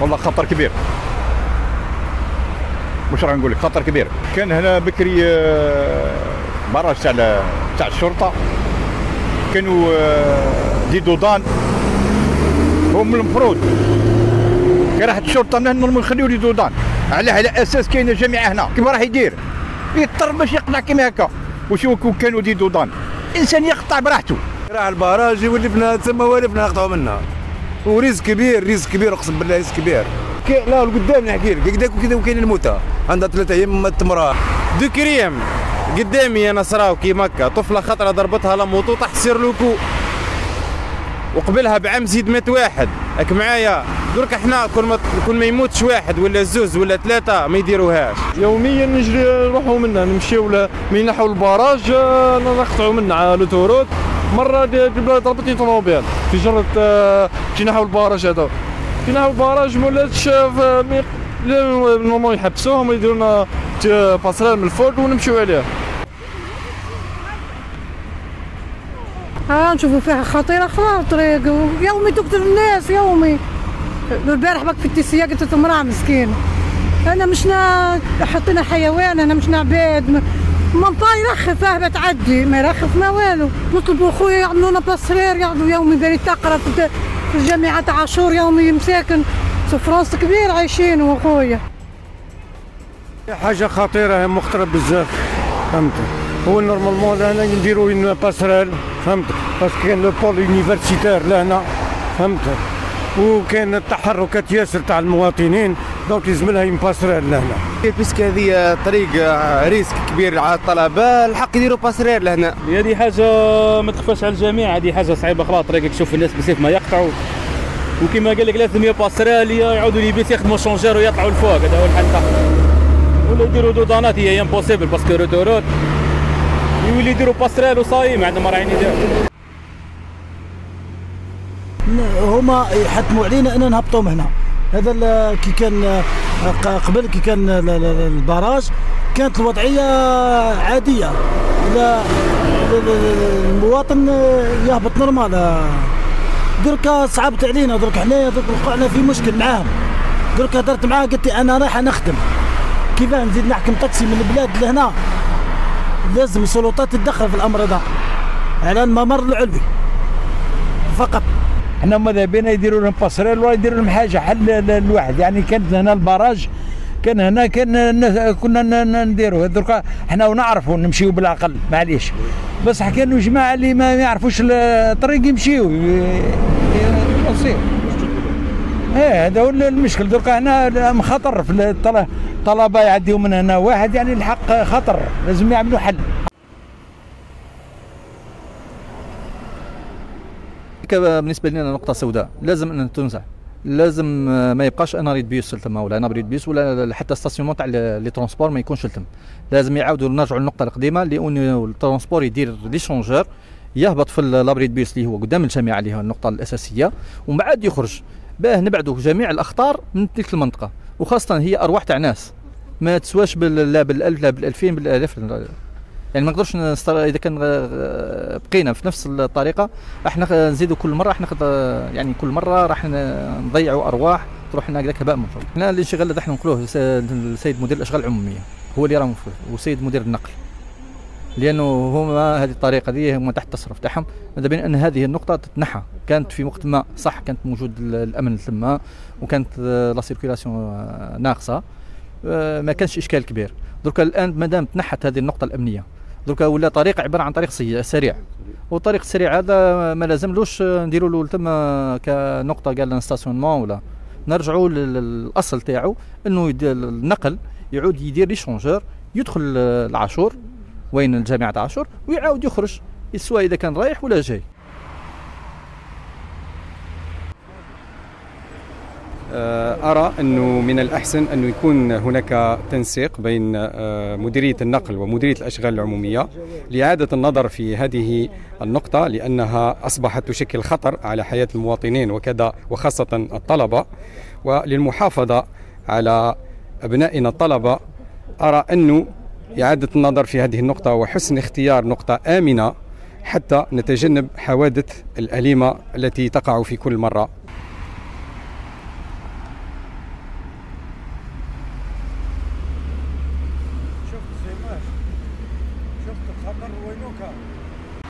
والله خطر كبير. واش راه نقول لك خطر كبير. كان هنا بكري آه، براج تاع تاع الشرطة. كانوا آه، دي دودان هم المفروض. كان راح الشرطة نورمال يخليو لي دودان على على أساس كاينة جامعه هنا. كيف راح يدير؟ يضطر باش يقطع كيما هكا. وشو كانوا دي دودان إنسان يقطع براحته. راح البراج يولي بنا تما والفنا نقطعوا منها. و risque كبير risque كبير أقسم بالله risque كبير. لا لقدام نحكي لك. هكذاك وكذا وكاين الموتى. عندها ثلاثة أيام تمراه دو كريم. قدامي أنا صراو كي مكة. طفلة خطرة ضربتها la moto تحصير لوكو. وقبلها بعام زيد مات واحد. راك معايا. درك إحنا كل ما كل ما يموتش واحد ولا زوز ولا ثلاثة ما يديروهاش. يوميا نجري نروحوا منها نمشيو من نحو ال barrage آه، نقطعوا منها على مرة ضربتني طوموبيل في جرة آه، كي نحو ال barrage هذا. كي نحو ال barrage ما ولاتش normal يحبسوهم يديروا لنا passerelle من الفوق ونمشيو عليه ها نشوفوا فيها خطيرة خاطري. يومي تقتل الناس يومي. البارح بك في التيسية قلت امرأة مسكين. أنا مشنا حطينا حيوان أنا مشنا عباد. منطقة يرخف آه بتعدي ما يرخف ما والو نطلبوا خويا يعملوا لنا passerelle يقعدوا يومي داري تقرأ في الجامعة عاشور يومي مساكن souffrance كبير عايشين وخويا حاجة خطيرة مخطرة بزاف. فهمت؟ هو normalement هنا نديروا passerelle فهمت؟ parce que كاين le pôle universitaire لهنا. فهمت؟ وكاين التحركات ياسر تاع المواطنين. donc لازم لها une passerelle لهنا. puisque هذه طريق risque كبير على الطلبه الحق يديروا passerelle لهنا. هذه حاجة ما تخفاش على الجميع. هذه حاجة صعيبة خلاص. طريق تشوف الناس بسيف ما يقطعوا. وكما قال لك لازم passerelle يعودوا les bus يخدموا échangeur ويطلعوا الفوق هذا هو الحل تاعهم ولا يديروا دودانات هي impossible parce que روتورات يولي يديروا passerelle وصايم. ما عندهم راعين يديروا هما يحتموا علينا ان نهبطوا من هنا. هذا كي كان قبل كي كان ال barrage كانت الوضعية عادية. المواطن يهبط normal. دركا صعبت علينا درك حنايا درك وقعنا في مشكل معاهم. درك هدرت معاه قلت أنا رايح نخدم. كيفاه نزيد نحكم تاكسي من البلاد لهنا؟ لازم السلطات تتدخل في الأمر هذا. على الممر العلوي. فقط. إحنا ماذا بينا يديروا لهم باسريل ولا يديروا لهم حاجة حل الواحد. يعني كانت هنا البراج كان هنا كان كنا نديروا دركا إحنا ونعرفوا نمشيو بالعقل معليش. بصح كانوا جماعة اللي ما يعرفوش الطريق يمشيو. يصير إيه هذا هو المشكل. دركا هنا خطر في الطلبة يعديوا من هنا. واحد يعني الحق خطر لازم يعملوا حل. بالنسبة لنا نقطة سوداء؟ لازم أن تنزع. لازم ما يبقاش un arrêt de bus تما ولا un abribus ولا حتى station تاع les transports ما يكونش لتم لازم يعاودوا نرجعوا للنقطة القديمة لأن ال transport يدير l'échangeur يهبط في l'abribus اللي هو قدام الجامعة اللي هو النقطة الأساسية ومن بعد يخرج. باه نبعدوا جميع الأخطار من تلك المنطقة. وخاصة هي أرواح تاع ناس. ما تسواش لا بالألف لا بالألفين بالالاف يعني ما نقدرش إذا كان بقينا في نفس الطريقة إحنا نزيدوا كل مرة إحنا يعني كل مرة راح نضيعوا أرواح تروح لنا هكذاك هباء منثور إحنا الانشغال اللي إحنا نقولوه السيد مدير الأشغال العمومية هو اللي راه وسيد مدير النقل. لأنه هما هذه الطريقة دي هما تحت التصرف تاعهم. ماذا بين أن هذه النقطة تتنحى؟ كانت في وقت ما صح كانت موجود الأمن ثم وكانت la circulation ناقصة. ما كانش إشكال كبير. درك الآن ما دام تنحت هذه النقطة الأمنية درك ولا طريق عبارة عن طريق سريع. والطريق السريع هذا ما لازملوش نديروا له تم كنقطة قال stationnement ولا. نرجعوا للأصل تاعو إنه النقل يعود يدير l'échangeur يدخل العاشور وين الجامعة عاشور ويعاود يخرج سواء إذا كان رايح ولا جاي. أرى أنه من الأحسن أنه يكون هناك تنسيق بين آه، مديرية النقل ومديرية الأشغال العمومية لإعادة النظر في هذه النقطة لأنها أصبحت تشكل خطر على حياة المواطنين وكذا وخاصة الطلبة. وللمحافظة على أبنائنا الطلبة أرى أنه إعادة النظر في هذه النقطة وحسن اختيار نقطة آمنة حتى نتجنب حوادث الأليمة التي تقع في كل مرة.